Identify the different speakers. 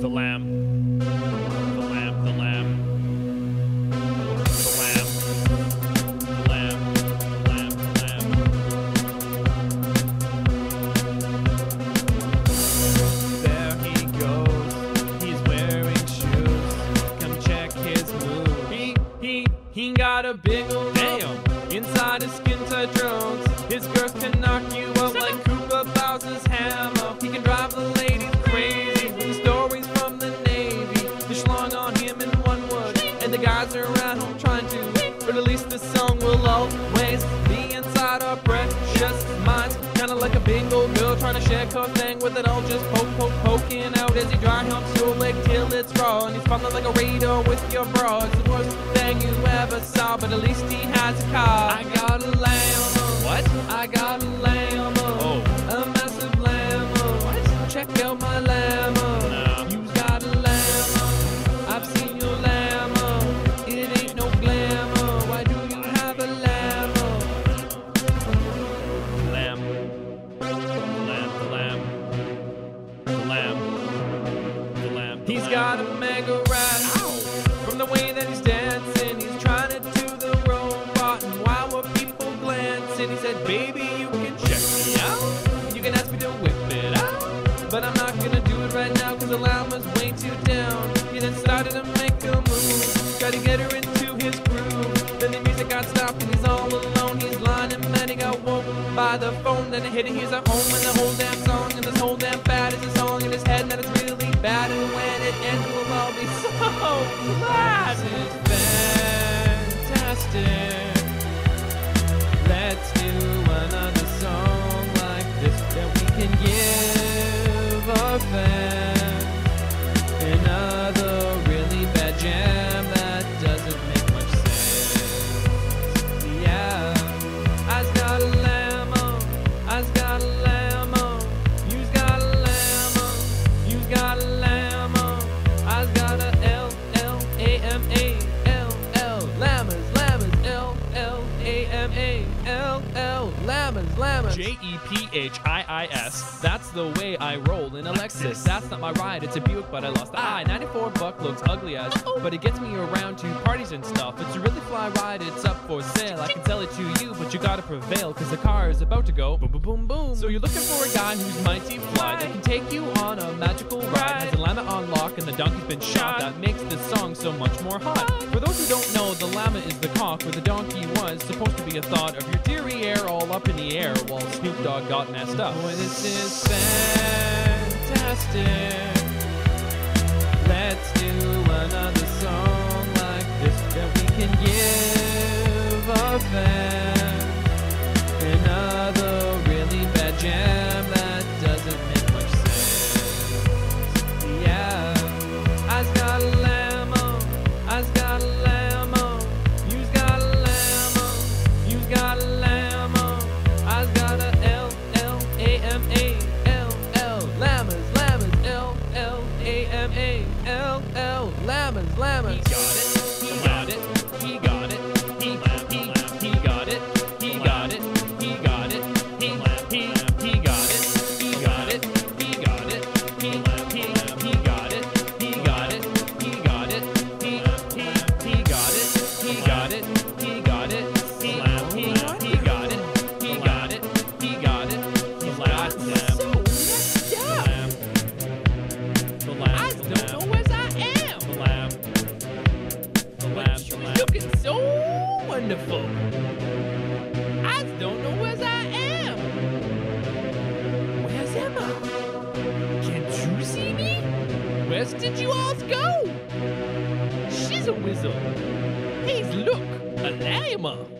Speaker 1: The lamb. And the guys are at home trying to. But at least this song will always be inside our precious minds. Kinda like a big old girl trying to share her thing with it all just poke, poke, poking out as he dry humps your leg till it's raw. And he's fumbling like a radar with your bra. It's the worst thing you ever saw, but at least he has a car. I got a lamb. What? I got a lamb. Got a mega rat. From the way that he's dancing, he's trying to do the robot. And why were people glancing? He said, Baby, you can check me out. You can ask me to whip it out. But I'm not gonna do it right now, cause the llama's way too down. He then started to make a move. Gotta get her into his groove. Then the music got stopped and he's all alone. He's lying in bed, he got woke by the phone. Then it hit him, he's at home and the whole damn we'll be so glad. This is fantastic. Llamas.
Speaker 2: J E P H I I S. That's the way I roll in a Lexus. That's not my ride, it's a Buick, but I lost the eye. 94 buck looks ugly as, but it gets me around to parties and stuff. It's a really fly ride, it's up for sale. I can sell it to you, but you gotta prevail, cause the car is about to go boom, boom, boom, boom. So you're looking for a guy who's mighty fly that can take you on a magical ride. Has a llama on lock, and the donkey's been shot. That makes this song so much more hot. For those who don't know, the llama is the cock where the donkey was supposed to be a thought of your all up in the air while Snoop Dogg got messed up.
Speaker 1: Boy, this is fantastic. Let's do Where did you all go? She's a whistle. Hey, look, a llama.